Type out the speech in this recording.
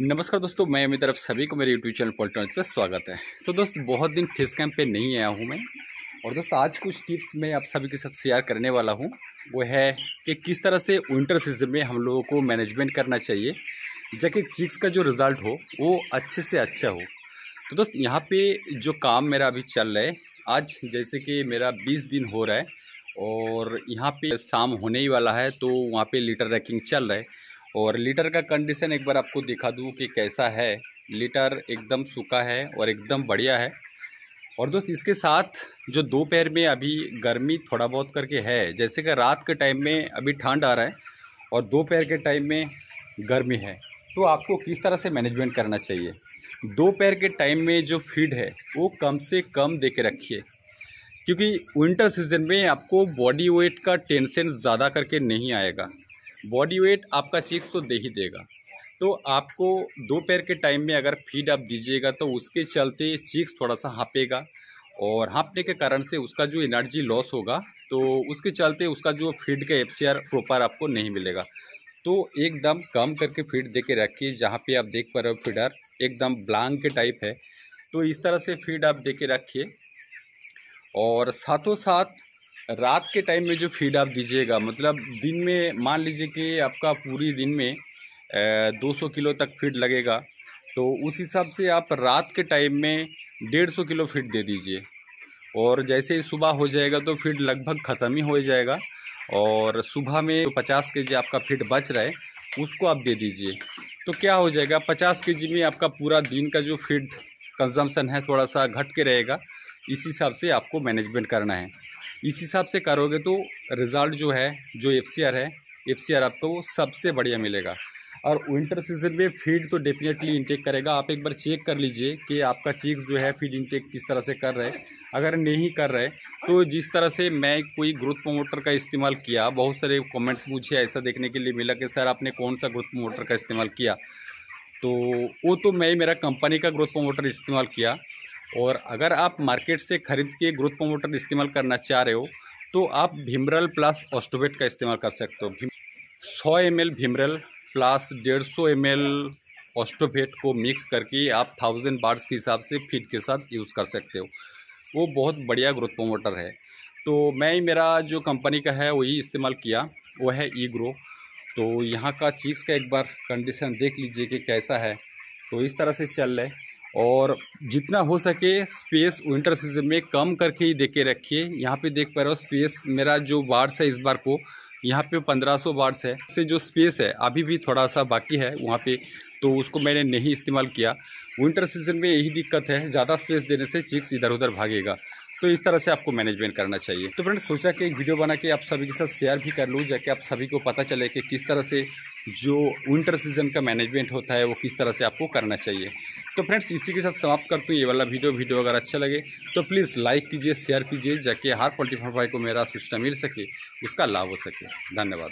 नमस्कार दोस्तों, मैं मेरी तरफ़ सभी को मेरे यूट्यूब चैनल पोल्टॉन्च पर स्वागत है। तो दोस्त, बहुत दिन फेस कैंप पे नहीं आया हूँ मैं। और दोस्तों, आज कुछ टिप्स मैं आप सभी के साथ शेयर करने वाला हूँ। वो है कि किस तरह से विंटर सीज़न में हम लोगों को मैनेजमेंट करना चाहिए जाकि चीक्स का जो रिज़ल्ट हो, वो अच्छे से अच्छा हो। तो दोस्त, यहाँ पर जो काम मेरा अभी चल रहा है, आज जैसे कि मेरा बीस दिन हो रहा है, और यहाँ पर शाम होने ही वाला है तो वहाँ पर लीटर रैकिंग चल रहा है। और लीटर का कंडीशन एक बार आपको दिखा दूँ कि कैसा है। लीटर एकदम सूखा है और एकदम बढ़िया है। और दोस्त, इसके साथ जो दोपहर में अभी गर्मी थोड़ा बहुत करके है, जैसे कि रात के टाइम में अभी ठंड आ रहा है और दोपहर के टाइम में गर्मी है। तो आपको किस तरह से मैनेजमेंट करना चाहिए? दोपहर के टाइम में जो फ़ीड है, वो कम से कम दे के रखिए। क्योंकि विंटर सीज़न में आपको बॉडी वेट का टेंशन ज़्यादा करके नहीं आएगा। बॉडी वेट आपका चीक्स तो दे ही देगा। तो आपको दोपहर के टाइम में अगर फ़ीड आप दीजिएगा तो उसके चलते चीक्स थोड़ा सा हाँपेगा और हाँपने के कारण से उसका जो एनर्जी लॉस होगा तो उसके चलते उसका जो फ़ीड का एफ़ प्रॉपर आपको नहीं मिलेगा। तो एकदम कम करके फ़ीड दे के रखिए, जहाँ पे आप देख पा रहे हो फीडर एकदम ब्लांक के टाइप है। तो इस तरह से फ़ीड आप दे के रखिए और साथों साथ रात के टाइम में जो फ़ीड आप दीजिएगा मतलब दिन में मान लीजिए कि आपका पूरी दिन में दो सौ किलो तक फ़ीड लगेगा तो उस हिसाब से आप रात के टाइम में डेढ़ सौ किलो फ़ीड दे दीजिए। और जैसे ही सुबह हो जाएगा तो फ़ीड लगभग ख़त्म ही हो जाएगा और सुबह में पचास के जी आपका फ़ीड बच रहा है, उसको आप दे दीजिए। तो क्या हो जाएगा, पचास के जी में आपका पूरा दिन का जो फ़ीड कंजम्पशन है थोड़ा सा घट के रहेगा, इस हिसाब से आपको मैनेजमेंट करना है। इस हिसाब से करोगे तो रिज़ल्ट जो है, जो एफसीआर है एफसीआर आपको सबसे बढ़िया मिलेगा। और विंटर सीज़न में फ़ीड तो डेफिनेटली इंटेक करेगा। आप एक बार चेक कर लीजिए कि आपका चीक्स जो है फ़ीड इंटेक किस तरह से कर रहे अगर नहीं कर रहे तो जिस तरह से मैं कोई ग्रोथ प्रमोटर का इस्तेमाल किया, बहुत सारे कमेंट्स मुझे ऐसा देखने के लिए मिला कि, सर, आपने कौन सा ग्रोथ प्रमोटर का इस्तेमाल किया? तो वो तो मैं, मेरा कंपनी का ग्रोथ प्रमोटर इस्तेमाल किया। और अगर आप मार्केट से ख़रीद के ग्रोथ प्रमोटर इस्तेमाल करना चाह रहे हो तो आप भीमरल प्लस ऑस्टोवेट का इस्तेमाल कर सकते हो। सौ एम एल भीमरल प्लस डेढ़ सौ एम एल ऑस्टोवेट को मिक्स करके आप थाउज़ेंड बार्स के हिसाब से फ़ीड के साथ यूज़ कर सकते हो। वो बहुत बढ़िया ग्रोथ प्रमोटर है। तो मैं मेरा जो कंपनी का है वही इस्तेमाल किया। वो है ई ग्रो तो यहाँ का चीक्स का एक बार कंडीशन देख लीजिए कि कैसा है। तो इस तरह से चल रहा है। और जितना हो सके स्पेस विंटर सीज़न में कम करके ही दे के रखिए। यहाँ पे देख पा रहे हो स्पेस मेरा जो वार्ड्स है इस बार को, यहाँ पे 1500 वार्ड्स है। से जो स्पेस है, अभी भी थोड़ा सा बाकी है वहाँ पे तो उसको मैंने नहीं इस्तेमाल किया। विंटर सीज़न में यही दिक्कत है, ज़्यादा स्पेस देने से चिक्स इधर उधर भागेगा। तो इस तरह से आपको मैनेजमेंट करना चाहिए। तो फ्रेंड सोचा कि एक वीडियो बना के आप सभी के साथ शेयर भी कर लूँ, जाके आप सभी को पता चले कि किस तरह से जो विंटर सीज़न का मैनेजमेंट होता है, वो किस तरह से आपको करना चाहिए। तो फ्रेंड्स इसी के साथ समाप्त करती हूँ ये वाला वीडियो वीडियो अगर अच्छा लगे तो प्लीज़ लाइक कीजिए शेयर कीजिए, जाके हर पॉलिटी को मेरा सूचना मिल सके, उसका लाभ हो सके। धन्यवाद।